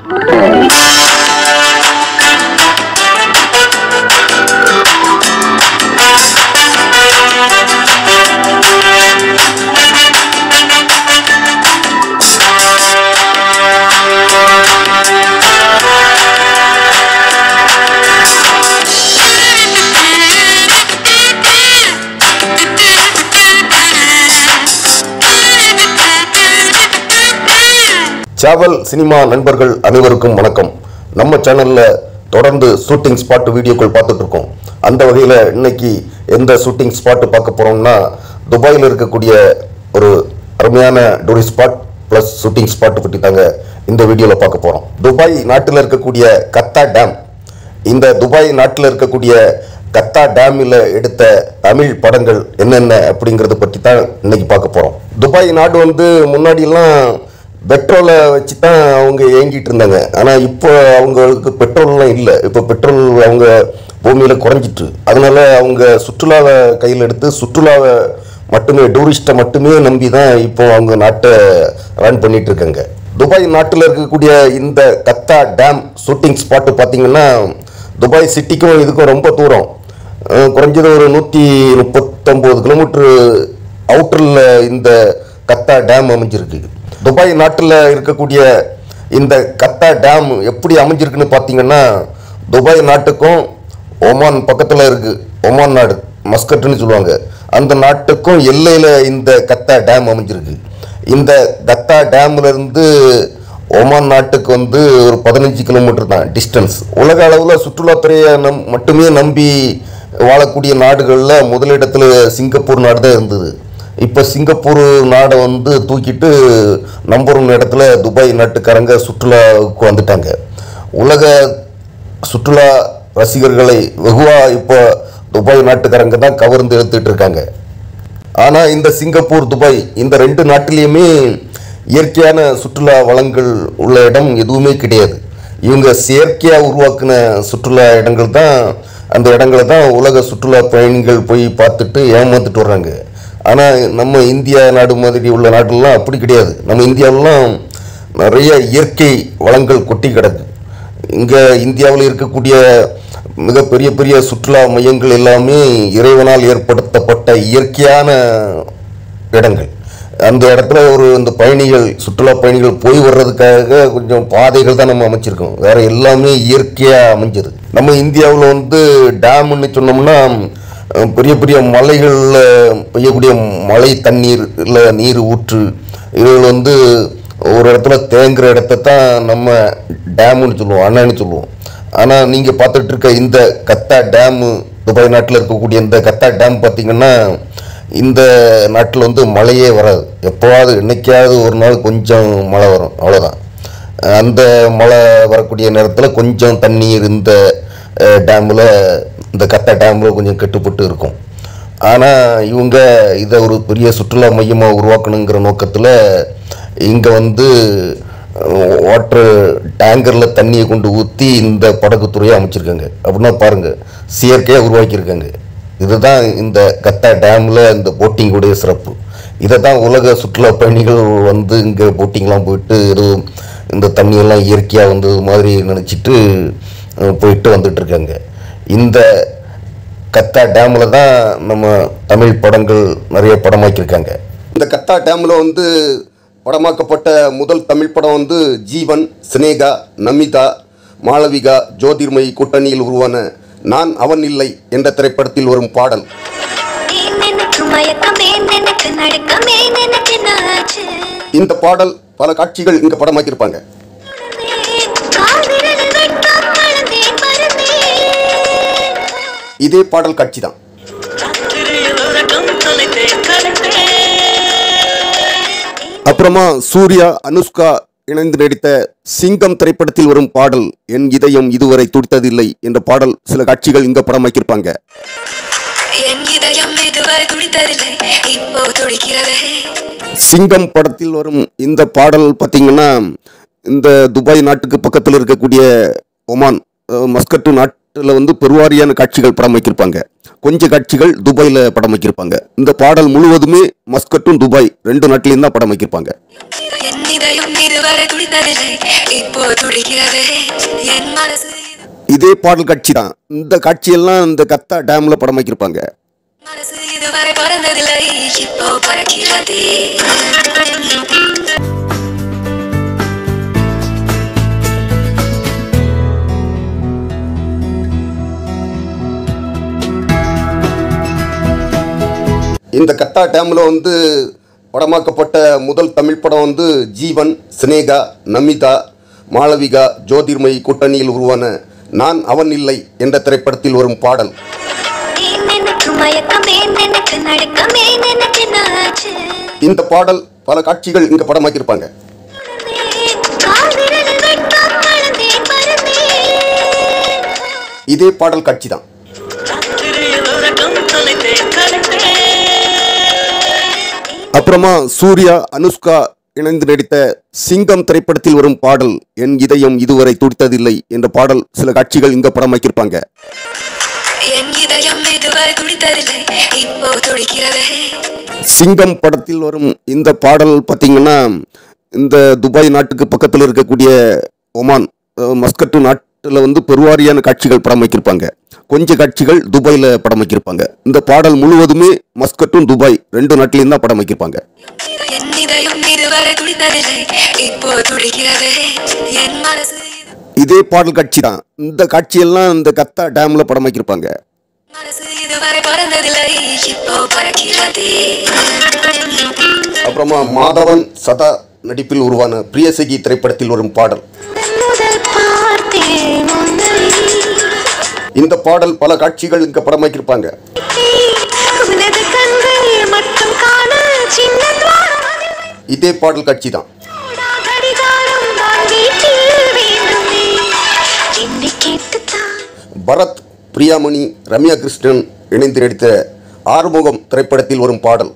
Bye. சேவல் cinema நண்பர்கள் அனைவருக்கும் வணக்கம். நம்ம சேனலில் தொடர்ந்து ஷூட்டிங் ஸ்பாட் வீடியோக்கள் பார்த்துட்ருக்கோம். அந்த வகையில் இன்னைக்கு எந்த ஷூட்டிங் ஸ்பாட் பார்க்க போகிறோம்னா துபாயில் இருக்கக்கூடிய ஒரு அருமையான tourist spot plus shooting spot பற்றி தாங்க இந்த வீடியோவில் பார்க்க போகிறோம் துபாய் நாட்டில் இருக்கக்கூடிய கத்தா டேம் இந்த துபாய் நாட்டில் இருக்கக்கூடிய கத்தா டேமில் எடுத்த தமிழ் படங்கள் என்னென்ன அப்படிங்கிறத பற்றி தான் இன்னைக்கு பார்க்க போகிறோம் துபாய் நாடு வந்து முன்னாடியெல்லாம் பெட்ரோலை வச்சு தான் அவங்க இயங்கிட்டு இருந்தாங்க. ஆனால் இப்போ அவங்களுக்கு பெட்ரோல்லாம் இல்லை. இப்போ பெட்ரோல் அவங்க பூமியில் குறைஞ்சிட்டு. அதனால் அவங்க சுற்றுலாவை கையில் எடுத்து சுற்றுலாவை மட்டுமே டூரிஸ்ட்டை மட்டுமே நம்பி தான் இப்போ அவங்க நாட்டை ரன் பண்ணிட்டு இருக்காங்க துபாய் நாட்டில் இருக்கக்கூடிய இந்த கத்தா டேம் ஷூட்டிங் ஸ்பாட்டு பார்த்தீங்கன்னா துபாய் சிட்டிக்கும் இதுக்கும் ரொம்ப தூரம். குறைஞ்சது ஒரு நூற்றி முப்பத்தொம்போது கிலோமீட்ரு அவுட்டரில் இந்த கத்தா டேம் அமைஞ்சிருக்கு. துபாய் நாட்டில் இருக்கக்கூடிய இந்த கத்தா டேம் எப்படி அமைஞ்சிருக்குன்னு பார்த்தீங்கன்னா துபாய் நாட்டுக்கும் ஒமான் பக்கத்தில் இருக்குது ஒமான் நாடு மஸ்கட்டுன்னு சொல்லுவாங்க. அந்த நாட்டுக்கும் எல்லையில் இந்த கத்தா டேம் அமைஞ்சிருக்கு. இந்த கத்தா டேம்லேருந்து ஒமான் நாட்டுக்கு வந்து ஒரு பதினஞ்சு கிலோமீட்டர் தான் டிஸ்டன்ஸ். உலக அளவில் சுற்றுலாத்துறையை நம் மட்டுமே நம்பி வாழக்கூடிய நாடுகளில் முதலிடத்தில் சிங்கப்பூர் நாடு தான் இருந்தது. இப்போ சிங்கப்பூர் நாடை வந்து தூக்கிட்டு நம்பர் ஒன் இடத்துல துபாய் நாட்டுக்காரங்க சுற்றுலாவுக்கு வந்துட்டாங்க. உலக சுற்றுலா ரசிகர்களை வெகுவாக இப்போ துபாய் நாட்டுக்காரங்க தான் கவர்ந்து எடுத்துகிட்டு இருக்காங்க. ஆனால் இந்த சிங்கப்பூர் துபாய் இந்த ரெண்டு நாட்டிலையுமே இயற்கையான சுற்றுலா வளங்கள் உள்ள இடம் எதுவுமே கிடையாது. இவங்க செயற்கையாக உருவாக்கின சுற்றுலா இடங்கள் தான் அந்த இடங்களை தான் உலக சுற்றுலா பயணிகள் போய் பார்த்துட்டு ஏமாந்துட்டு வர்றாங்க. ஆனால் நம்ம இந்தியா நாடு மாதிரி உள்ள நாட்டிலலாம் அப்படி கிடையாது. நம்ம இந்தியாவிலாம் நிறைய இயற்கை வளங்கள் கொட்டி கிடக்கு. இங்கே இந்தியாவில் இருக்கக்கூடிய மிக பெரிய பெரிய சுற்றுலா மையங்கள் எல்லாமே இறைவனால் ஏற்படுத்தப்பட்ட இயற்கையான இடங்கள். அந்த இடத்துல ஒரு இந்த பயணிகள் சுற்றுலா பயணிகள் போய் வர்றதுக்காக கொஞ்சம் பாதைகள் தான் நம்ம அமைச்சிருக்கோம். வேறு எல்லாமே இயற்கையாக அமைஞ்சது. நம்ம இந்தியாவில் வந்து டேம்னு சொன்னோம்னா பெரிய பெரிய மலைகளில் பெய்யக்கூடிய மழை தண்ணீர் இல்லை நீர் ஊற்று இவர்கள் வந்து ஒரு இடத்துல தேங்குகிற இடத்த தான் நம்ம டேமுன்னு சொல்லுவோம் அண்ணன்னு சொல்லுவோம். ஆனால் நீங்கள் பார்த்துட்ருக்க இந்த கத்தா டேமு துபாய் நாட்டில் இருக்கக்கூடிய இந்த கத்தா டேம் பார்த்திங்கன்னா இந்த நாட்டில் வந்து மழையே வராது. எப்போவாவது என்றைக்காவது ஒரு நாள் கொஞ்சம் மழை வரும் அவ்வளோதான் அந்த மழை வரக்கூடிய நேரத்தில் கொஞ்சம் தண்ணீர் இந்த டேமில் இந்த கத்தா டேமில் கொஞ்சம் கெட்டுப்பட்டு இருக்கும். ஆனால் இவங்க இதை ஒரு பெரிய சுற்றுலா மையமாக உருவாக்கணுங்கிற நோக்கத்தில் இங்கே வந்து வாட்டர் டேங்கரில் தண்ணியை கொண்டு ஊற்றி இந்த படகுத்துறையை அமைச்சிருக்காங்க. அப்படின்னா பாருங்கள் செயற்கையாக உருவாக்கியிருக்காங்க. இதுதான் இந்த கத்தா டேமில் இந்த போட்டிங்குடைய சிறப்பு. இதை தான் உலக சுற்றுலா பயணிகள் வந்து இங்கே போட்டிங்லாம் போயிட்டு எதுவும் இந்த தண்ணியெல்லாம் இயற்கையாக வந்தது மாதிரி நினச்சிட்டு போயிட்டு வந்துட்டுருக்காங்க இருக்காங்க. இந்த கத்தா டேமில் தான் நம்ம தமிழ் படங்கள் நிறைய படமாக்கியிருக்காங்க. இந்த கத்தா டேமில் வந்து படமாக்கப்பட்ட முதல் தமிழ் படம் வந்து ஜீவன் சினேகா நமிதா மாளவிகா ஜோதிர்மயி கூட்டணியில் உருவான நான் அவன் இல்லை என்ற திரைப்படத்தில் வரும் பாடல். இந்த பாடல் பல காட்சிகள் இங்கே படமாக்கியிருப்பாங்க. இதே பாடல் காட்சி தான் அப்புறமா சூர்யா அனுஷ்கா இணைந்து நடித்த சிங்கம் திரைப்படத்தில் வரும் பாடல் என் இதயம் இதுவரை துடித்ததில்லை என்ற பாடல் சில காட்சிகள் இங்க படமாக்கியிருப்பாங்க இப்போ துடிக்கிறதே. சிங்கம் படத்தில் வரும் இந்த பாடல் பார்த்தீங்கன்னா இந்த துபாய் நாட்டுக்கு பக்கத்தில் இருக்கக்கூடிய ஒமான் மஸ்கட்டு இதில் வந்து பெருவாரியான காட்சிகள் படம் வைக்கிருப்பாங்க கொஞ்ச காட்சிகள் துபாயில் படம் வைக்கிருப்பாங்க இந்த பாடல் முழுவதுமே மஸ்கட்டும் துபாய் ரெண்டு நாட்டிலையும் தான் படம் வைக்கிருப்பாங்க இதே பாடல் காட்சி தான். இந்த காட்சியெல்லாம் இந்த கத்தா டேம்ல படம் மனசு இதுவரை பறந்ததில்லை இப்போ பறக்கிறது. இந்த கத்தா டேமில் வந்து படமாக்கப்பட்ட முதல் தமிழ் படம் வந்து ஜீவன் சினேகா நமிதா மாளவிகா ஜோதிர்மயி கூட்டணியில் உருவான நான் அவன் இல்லை என்ற திரைப்படத்தில் வரும் பாடல். இந்த பாடல் பல காட்சிகள் இங்கே படமாக்கியிருப்பாங்க. இதே பாடல் காட்சி தான் அப்புறமா சூர்யா அனுஷ்கா இணைந்து நடித்த சிங்கம் திரைப்படத்தில் வரும் பாடல் என் இதயம் இதுவரை துடித்ததில்லை என்ற பாடல் சில காட்சிகள் இங்க படமாக்கியிருப்பாங்க. சிங்கம் படத்தில் வரும் இந்த பாடல் பார்த்தீங்கன்னா இந்த துபாய் நாட்டுக்கு பக்கத்தில் இருக்கக்கூடிய ஒமான் மஸ்கட்டு நாட்டில் வந்து பெருவாரியான காட்சிகள் படமாக்கியிருப்பாங்க. கொஞ்ச காட்சிகள் துபாயில் வைக்கிருப்பாங்க. இந்த பாடல் முழுவதுமே மஸ்கட்டும் துபாய் ரெண்டு நாட்டிலையும் தான் படம் வைக்கிருப்பாங்க. இதே பாடல் காட்சி தான் இந்த காட்சியெல்லாம் இந்த கத்தா டேம்ல படம் வைக்கிருப்பாங்க. அப்புறமா மாதவன் சதா நடிப்பில் உருவான பிரியசகி திரைப்படத்தில் வரும் பாடல். இந்த பாடல் பல காட்சிகள் இங்க படமாக்கியிருப்பாங்க. இதே பாடல் காட்சி தான் பரத் பிரியாமணி ரம்யா கிருஷ்ணன் இணைந்து நடித்த ஆறுமுகம் திரைப்படத்தில் வரும் பாடல்.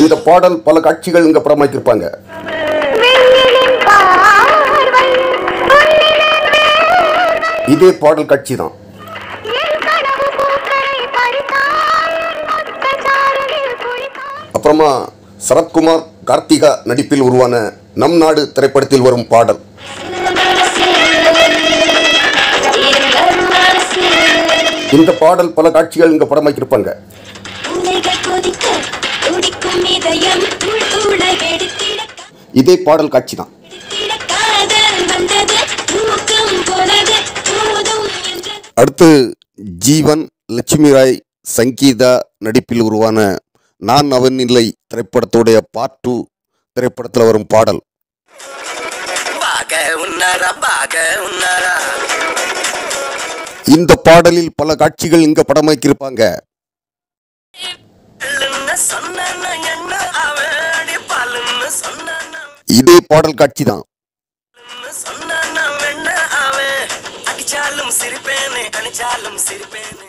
இந்த பாடல் பல காட்சிகள் இங்க படமாக்கியிருப்பாங்க. இதே பாடல் காட்சி தான் அப்புறமா சரத்குமார் கார்த்திகா நடிப்பில் உருவான நம் நாடு திரைப்படத்தில் வரும் பாடல். இந்த பாடல் பல காட்சிகள் இங்க படமாக்கியிருப்பாங்க. வைக்கிருப்பாங்க இதே பாடல் காட்சி தான் அடுத்து ஜீவன் லட்சுமி ராய் சங்கீதா நடிப்பில் உருவான நான் அவன் இல்லை திரைப்படத்துடைய பார்ட் டூ திரைப்படத்தில் வரும் பாடல். இந்த பாடலில் பல காட்சிகள் இங்க படமாக்கியிருப்பாங்க. இதே பாடல் காட்சி தான்.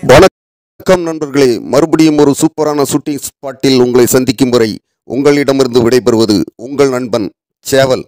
வணக்கம் நண்பர்களே. மறுபடியும் ஒரு சூப்பரான ஷூட்டிங் ஸ்பாட்டில் உங்களை சந்திக்கும் வரை உங்களிடமிருந்து விடைபெறுவது உங்கள் நண்பன் சேவல்.